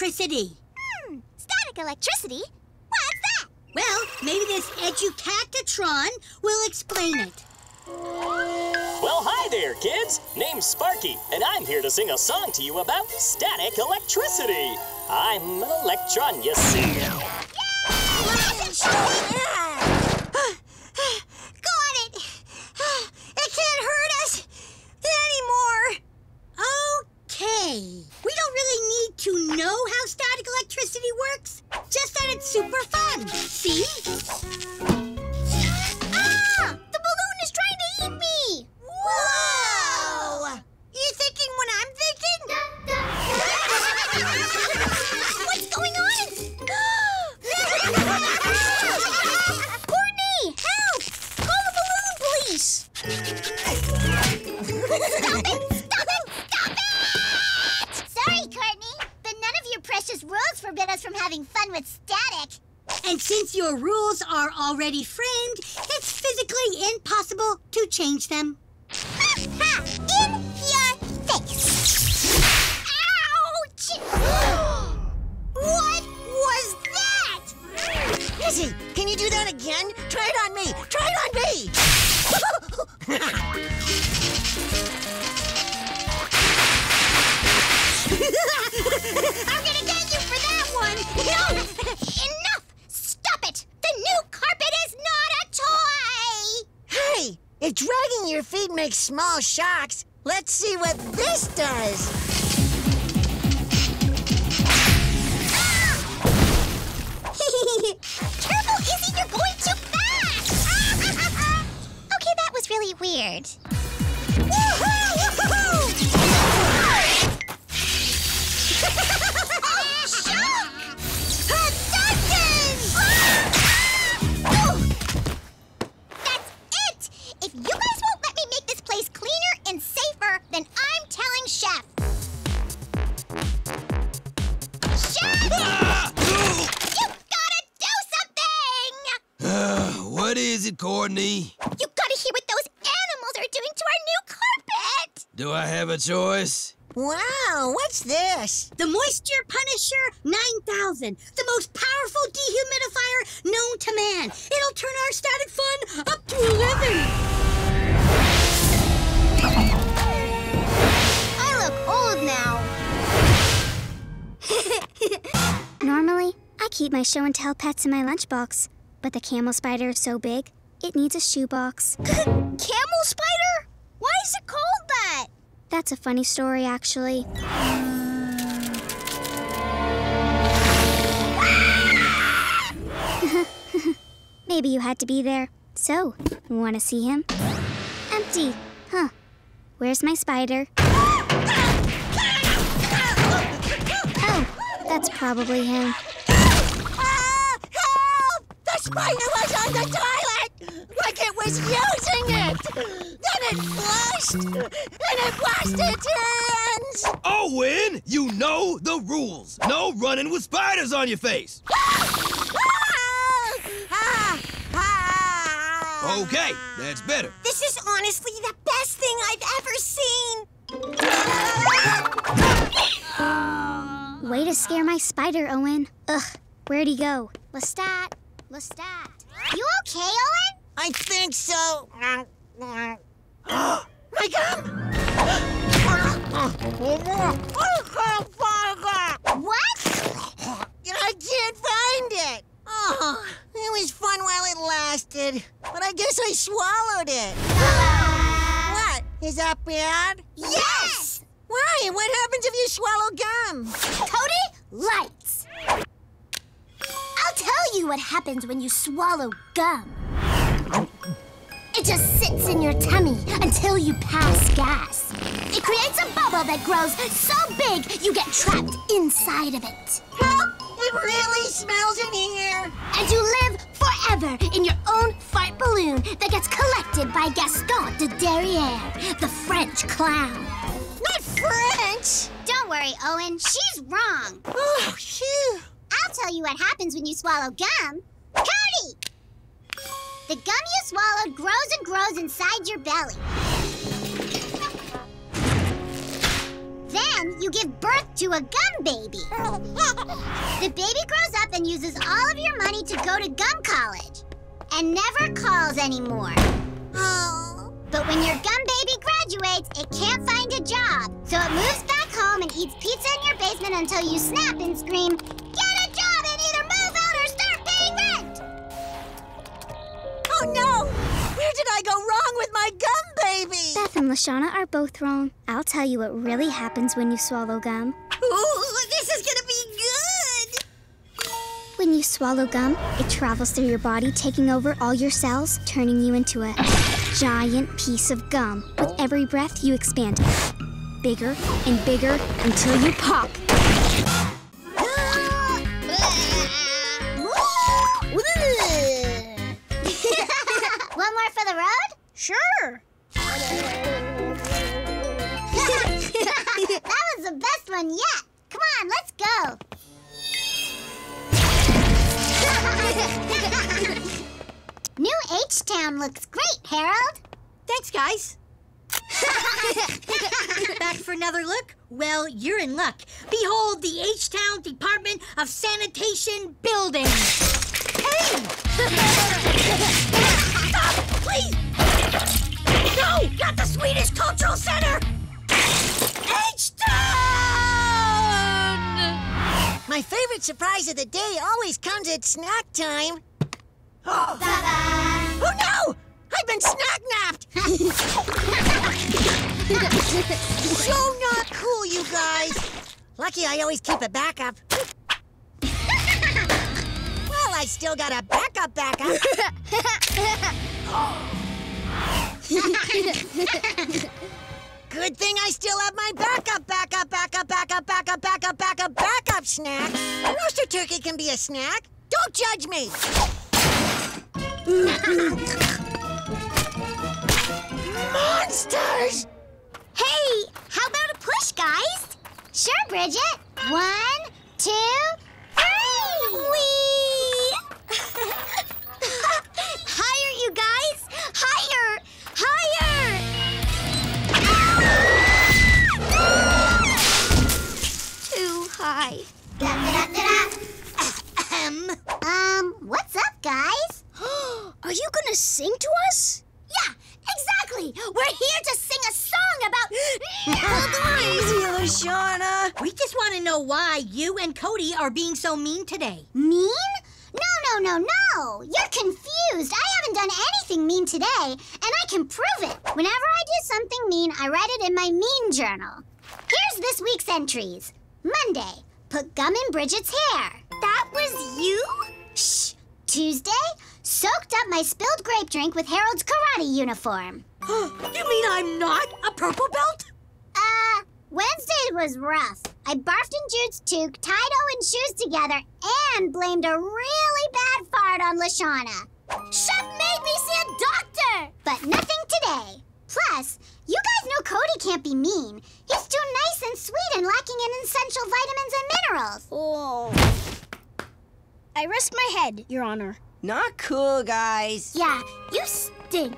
electricity. Hmm, static electricity? What's that? Well, maybe this Educactatron will explain it. Well, hi there, kids. Name's Sparky, and I'm here to sing a song to you about static electricity. I'm an electron, you see. Got having fun with static. And since your rules are already framed, it's physically impossible to change them. Ha! ha! In your face! Ouch! what was that? Lizzie, can you do that again? Try it on me! Try it on me! I'm gonna get small shocks, let's see what this does. What is it, Courtney? You gotta hear what those animals are doing to our new carpet! Do I have a choice? Wow, what's this? The Moisture Punisher 9000, the most powerful dehumidifier known to man. It'll turn our static fun up to 11. I look old now. Normally, I keep my show and tell pets in my lunchbox, but the camel spider is so big, it needs a shoebox. Camel spider? Why is it called that? That's a funny story, actually. Maybe you had to be there. So, want to see him? Empty. Huh. Where's my spider? Oh, that's probably him. Help! Spider was on the toilet! Like it was using it! Then it flushed! And it washed its hands! Owen, you know the rules. No running with spiders on your face. Okay, that's better. This is honestly the best thing I've ever seen! Way to scare my spider, Owen. Ugh, where'd he go? Lestat, Lestat. You okay, Owen? I think so. My gum! What? I can't find it. Oh, it was fun while it lasted, but I guess I swallowed it. What? Is that bad? Yes! Why? What happens if you swallow gum? Cody, lights. I'll tell you what happens when you swallow gum. It just sits in your tummy until you pass gas. It creates a bubble that grows so big you get trapped inside of it. Help! It really smells in here. And you live forever in your own fart balloon that gets collected by Gaston de Derriere, the French clown. Not French. Don't worry, Owen. She's wrong. Oh, phew. I'll tell you what happens when you swallow gum. Cody! The gum you swallowed grows and grows inside your belly. Then you give birth to a gum baby. the baby grows up and uses all of your money to go to gum college and never calls anymore. Oh. But when your gum baby graduates, it can't find a job. So it moves back home and eats pizza in your basement until you snap and scream, and Leshawna are both wrong. I'll tell you what really happens when you swallow gum. Ooh, this is gonna be good! When you swallow gum, it travels through your body, taking over all your cells, turning you into a giant piece of gum. With every breath, you expand bigger and bigger until you pop. One more for the road? Sure! That was the best one yet. Come on, let's go. New H-Town looks great, Harold. Thanks, guys. Back for another look? Well, you're in luck. Behold the H-Town Department of Sanitation Building. Hey! Stop, please! No! Got the Swedish Cultural Center! H-Town! My favorite surprise of the day always comes at snack time. Oh, oh no! I've been snack napped! so not cool, you guys. Lucky I always keep a backup. well, I still got a backup backup. Good thing I still have my backup, backup, backup, backup, backup, backup, backup, backup snack. A roaster turkey can be a snack. Don't judge me. Monsters! Hey, how about a push, guys? Sure, Bridgette. One, two, Easy, Leshawna. We just want to know why you and Cody are being so mean today. Mean? No, no, no, no! You're confused. I haven't done anything mean today, and I can prove it. Whenever I do something mean, I write it in my mean journal. Here's this week's entries. Monday, put gum in Bridgette's hair. That was you? Shh. Tuesday, soaked up my spilled grape drink with Harold's karate uniform. you mean I'm not a purple belt? Wednesday was rough. I barfed in Jude's toque, tied Owen's shoes together, and blamed a really bad fart on Leshawna. Chef made me see a doctor! But nothing today. Plus, you guys know Cody can't be mean. He's too nice and sweet and lacking in essential vitamins and minerals. Oh. I rest my head, Your Honor. Not cool, guys. Yeah, you stink.